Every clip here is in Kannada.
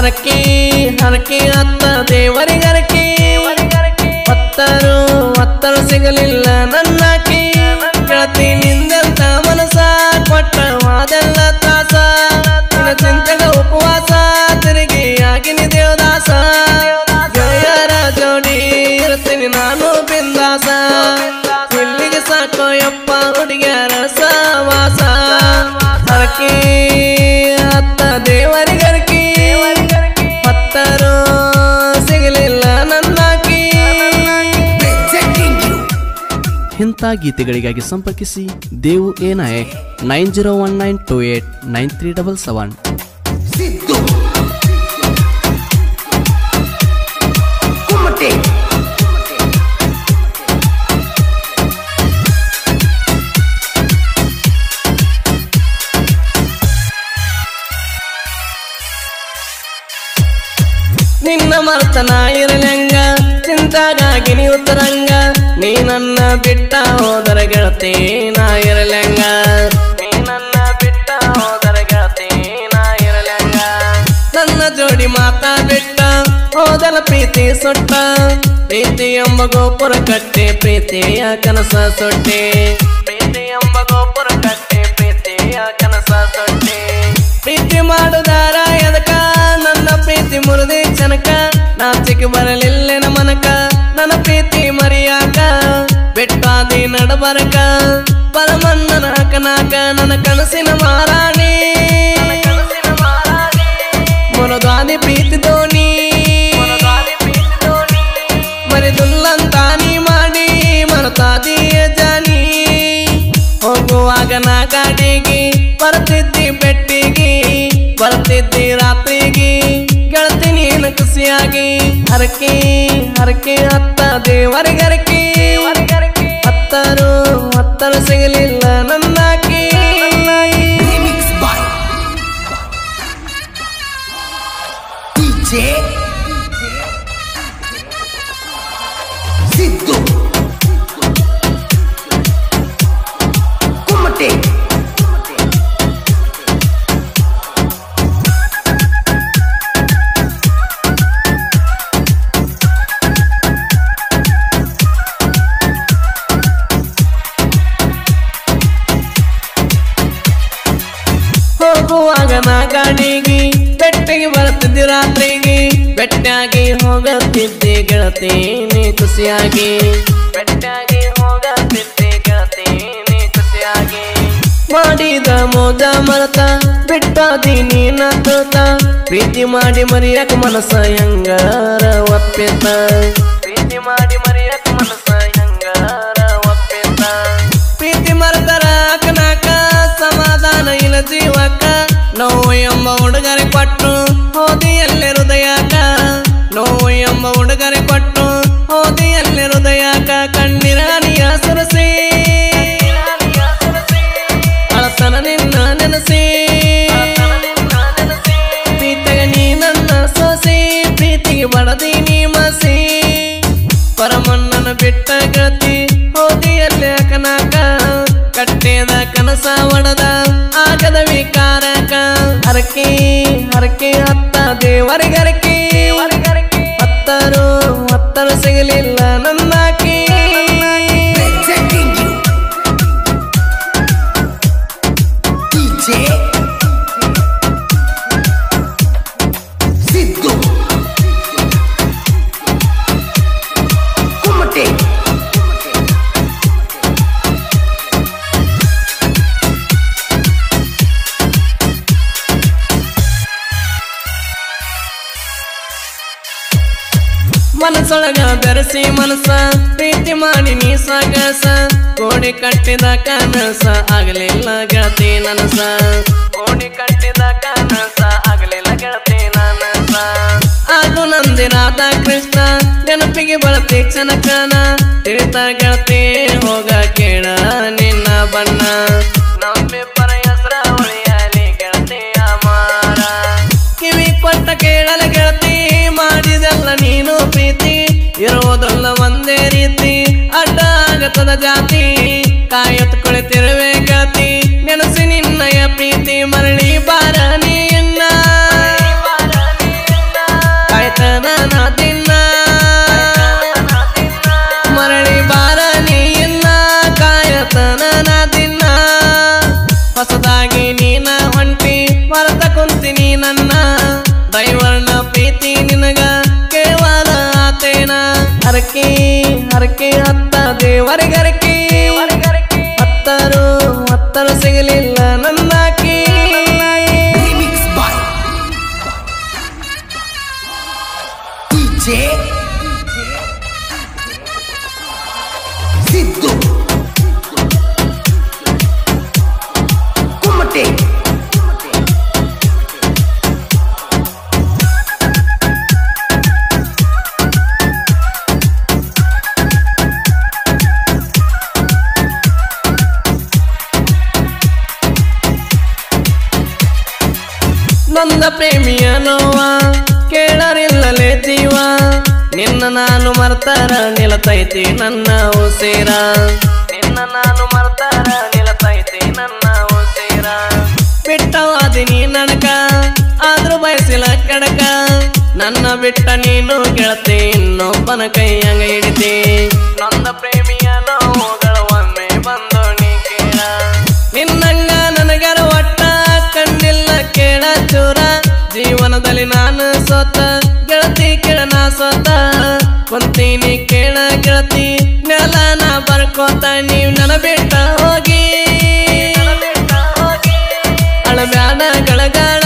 ಹರಕೆ ಹರಕೆ ಅತ್ತ ದೇವರಿಗರಕೆ ಹತ್ತರು ಹತ್ತರು ಸಿಗಲಿಲ್ಲ ನನ್ನ ಗೆಳತಿ ನಿಂದಂತ ಗೀತೆಗಳಿಗಾಗಿ ಸಂಪರ್ಕಿಸಿ. Devu A Nayak, nine zero one nine two eight nine three double seven. ನಿನ್ನ ಮರ್ತನ ಇರಲಂಗ ಚಿಂತಾಗಾಗಿ ನೀವು ತರಂಗ ಬಿಟ್ಟ ಹೋದರ ಗೆಳತಿ, ನಾ ಇರಲಂಗ. ನನ್ನ ಬಿಟ್ಟ ಹೋದರ ಗೆಳತಿ, ನಾ ಇರಲಂಗ. ನನ್ನ ಜೋಡಿ ಮಾತಾ ಬಿಟ್ಟ ಹೋದಲ ಪ್ರೀತಿ ಸುಟ್ಟ. ಪ್ರೀತಿ ಎಂಬ ಗೋಪುರ ಕಟ್ಟೆ, ಪ್ರೀತಿಯ ಕನಸ ಸೊಟ್ಟೆ. ಪ್ರೀತಿ ಎಂಬ ಗೋಪುರ ಕಟ್ಟೆ, ಪ್ರೀತಿಯ ಕನಸ ಸೊಟ್ಟೆ. ಪ್ರೀತಿ ಮಾಡುದಾರ ಎದಕ? ನನ್ನ ಪ್ರೀತಿ ಮುರಿದಿ ಚನಕ ನಾಚಿಕೆ ಬರಲಿಲ್ಲ ಬೆಟ್ಟಾದಿ ನಡಬರಕ ನಾಕ ನನ್ನ ಕನಸಿನ ಮಾರಾಣಿ. ಮೊನದಾನಿ ಪ್ರೀತಿ ದೋಣಿ. ಮರಿದುಲ್ಲಂತಾನಿ ಮಾಡಿ ಮನತಾದಿ ಜಾನಿ ಹೋಗುವಾಗ ನಾ ಗಾಡಿಗೆ ಬರ್ತಿದ್ದಿ ಬೆಟ್ಟಿಗೆ ಬರ್ತಿದ್ದಿ ರಾತ್ರಿಗೆ. ಗೆಳತಿ ನೀನು ಖುಷಿಯಾಗಿ, ಹರಕೆ ಹರಕೆ ಅತ್ತ ದೇವರಿಗರಕೆ ಸಿದ್ದು ಕುಮ್ಮಟೆ ಹೋಗುವಾಗ ನಾ ಗಾಡಿಗೆ ಬೆಟ್ಟಿಗೆ ಬರ್ತಿದ್ದಿ ರಾತ್ರಿಗೆ. ಬೆಟ್ಟಾಗಿ ಹೋಗುತ್ತಿದ್ದೆ ಗೆಳತೀನಿ ಖುಷಿಯಾಗಿ. ಬೆಟ್ಟಾಗಿ ಹೋಗುತ್ತಿದ್ದೆ ಗೆಳತೀನಿ ಖುಷಿಯಾಗಿ. ಮಾಡಿದ ಮೋದ ಮರತ ಬಿಟ್ಟಾದಿ ನೀನ ತೋತ. ಪ್ರೀತಿ ಮಾಡಿ ಮರಿಯಕ ಮನಸ ಹೆಂಗಾರ ಒಪ್ಪಿತ. ಪ್ರೀತಿ ಮಾಡಿ ಮರಿಯಕ ಮನಸ ಹೆಂಗಾರ ಒಪ್ಪಿತ. ಪ್ರೀತಿ ಮರತರ ಅಕನಾಕ ಸಮಾಧಾನ ಇಲ್ಲ ಜೀವಕ್ಕ. ನೋವು ಎಂಬ ಹುಡುಗರೆ ಕೊಟ್ಟು ಬಿಟ್ಟ ಗತಿ ಹೋದಿಯಲ್ಲಿ ಕನಕ ಕಟ್ಟಿದ ಕನಸ ಒಡದ ಆಗದ ವಿಕಾರಕ. ಹರಕೆ ಹರಕೆ ಹತ್ತ ದೇವರಿಗರಕೆ ಮನಸೊಳಗ ಬೆರೆಸಿ ಮನಸ ಪ್ರೀತಿ ಮಾಡಿ ನೀ ಸಗಸ. ಕೋಡಿ ಕಟ್ಟಿದ ಕನಸ ಆಗಲಿಲ್ಲ ಗೆಳತಿ ನನಸ. ಕೋಡಿ ಕಟ್ಟಿದ ಕನಸ ಆಗಲಿಲ್ಲ ಗೆಳತಿ ನನಸ. ಅದು ನಂದಿನಾದ ಕೃಷ್ಣ ನೆನಪಿಗೆ ಬಳತಿ ಕ್ಷಣಕನ. ತಿಳಿತ ಗೆಳತಿ, ಹೋಗ ಕೇಳ ನಿನ್ನ ಬಣ್ಣ. ಭಾರತದ ಜಾತಿ, ಕಾಯತ್ ಕುಳಿತಿರುವೆ ಗಾತಿ ನೆನಸಿ ನಿನ್ನಯ ಪ್ರೀತಿ ಮರಳಿ ಬಾರನಿಯನ್ನ ಕಾಯತನ ನಾತಿನ್ನ ಮರಳಿ ಬಾರನಿಯನ್ನ ಕಾಯತನ ನಾತಿನ್ನ ಹೊಸದಾಗಿ ನೀನ ಹೊಂಟಿ, ಮರತ ಕುಂತಿನಿ ನನ್ನ. ದೈವರ್ಣ ಪ್ರೀತಿ ನಿನಗ ಕೇವಲ ಆತೇನ. ಹರಕೆ ಹರಕೆ ಹತ್ತ வருகிற ನಿನ್ನ ನಾನು ಮರ್ತಾರ ನಿಲತೈತಿ ನನ್ನ ಉಸಿರ. ನಿನ್ನ ನಾನು ಮರ್ತಾರ ನಿಲತೈತಿ ನನ್ನ ಉಸಿರ. ಬಿಟ್ಟವಾದಿನಿ ನಡಕ, ಆದ್ರೂ ಬಯಸಿಲ್ಲ ಕಡಕ. ನನ್ನ ಬಿಟ್ಟ ನೀನು ಗೆಳತಿ, ಇನ್ನೊಬ್ಬನ ಕೈಯಂಗ ಹಿಡಿತಿ. ನನ್ನ ಪ್ರೇಮಿಯ ನೋವುಗಳು ಒಮ್ಮೆ ಬಂದು ನೀ ಕೇಳ. ನಿನ್ನಂಗ ನನಗರ ಒಟ್ಟ ಕಂಡಿಲ್ಲ ಕೇಳ ಚೂರ. ಜೀವನದಲ್ಲಿ ನಾನು ಸೋತ, ಗೆಳತಿ ಸೋತ ಕುಂತೀನಿ ಕೇಳ ಗೆಳತಿ ನೆಲನ ಬರ್ಕೋತ ನೀವ್ ನನ ಬಿಟ್ಟ ಹೋಗಿ. ಅಳಬ್ಯಾಡ ಗಳಗಾಡ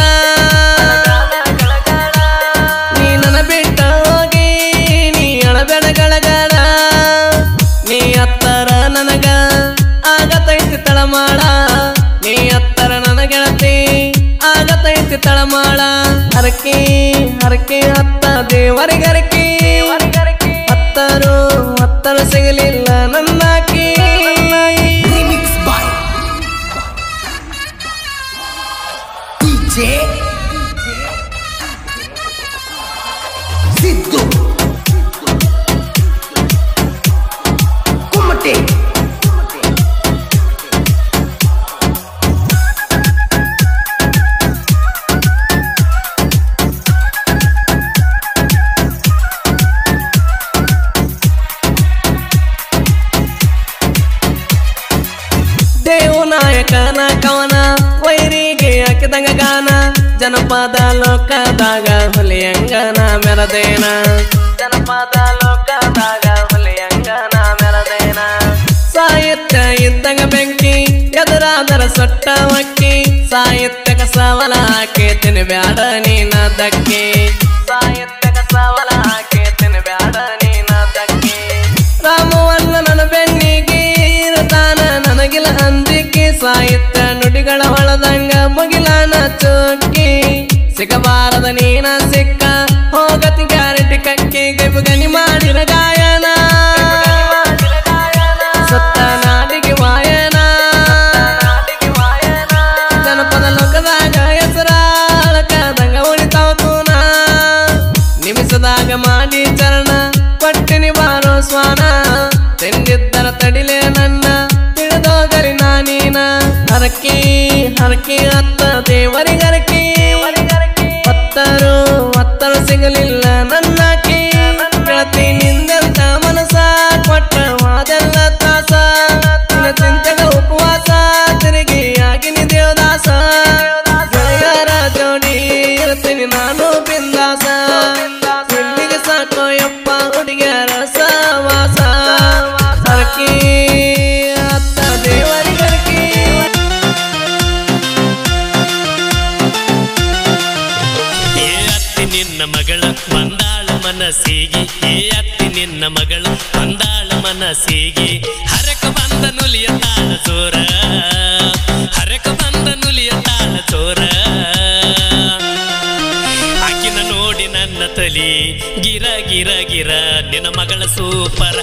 ನೀ ನನ ಬಿಟ್ಟ ಹೋಗಿ, ನೀ ಅಳಬ್ಯಾಡ ಗಳಗಾಡ ನೀ ಹತ್ತರ ನನಗ ಆಗತೈತಿ ತಳಮಾಡ. ನೀ ಹತ್ತರ ನನ್ನ ಗೆಳತಿ, ಆಗತೈತಿ ತಳಮಾಡ. ಹರಕಿ ಹರಕಿ ಹತ್ತ ದೇವರಿಗರಕಿ ಹತ್ತರು ಹಾಕಿದಂಗ ಗಾನ, ಜನಪದ ಲೋಕದಾಗ ಹುಲಿಯಂಗನ ಮೆರದೇನ. ಜನಪದ ಲೋಕದಾಗ ಹುಲಿಯಂಗನ ಮೆರದೇನ. ಸಾಹಿತ್ಯ ಇದ್ದಂಗ ಬೆಂಕಿ, ಎದುರಾದರ ಸೊಟ್ಟ ಮಕ್ಕಿ ಸಾಹಿತ್ಯಕ ಸವಲ ಹಾಕಿ ತಿನ್ಬ್ಯಾಡ ನೀನ ದಕ್ಕಿ. ಸಿಗಬಾರದ ನೀನ ಸಿಕ್ಕ? ಹೋಗತಿ ಗ್ಯಾರಂಟಿ ಕಕ್ಕಿ ಗೈಬು ಗಣಿ ಮಾಡಿರ ಗಾಯನ. ಸತ್ತ ನಾಡಿಗೆ ವಾಯನ. ಜನಪದ ಲೋಕದಾಗ ಹೆಸರಾಳಕದಂಗ ಉಳಿತಾವ ತೂನ. ನಿಮಿಷದಾಗ ಮಾಡಿ ಚರಣ ಪಟ್ಟಿನಿ ಬಾರೋ ಸ್ವಾನ ತಿಂದಿದ್ದರ ತಡಿಲೆ ನನ್ನ ತಿಳಿದೋಗಲಿ ನಾನೀನ. ಹರಕಿ ಹರಕಿ ಅತ್ತ ದೇವರಿಗರಕಿ. ಸಿಗಲಿಲ್ಲ. ನನ್ನಾಕಿ ಮನಸ್ಸಿಗೆ ಹರಕ ಬಂದ ನುಲಿಯ ತಾಳ ಚೋರ ಹರಕ ಬಂದ ನುಲಿಯ ತಾಳ ಚೋರ ಆಕಿನ ನೋಡಿ ನನ್ನ ತಲಿ ಗಿರ ಗಿರ ಗಿರ. ನಿನ್ನ ಮಗಳ ಸೂಪರ್